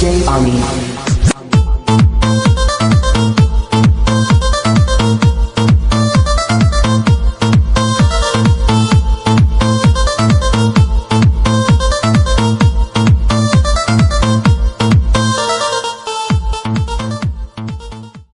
J Army.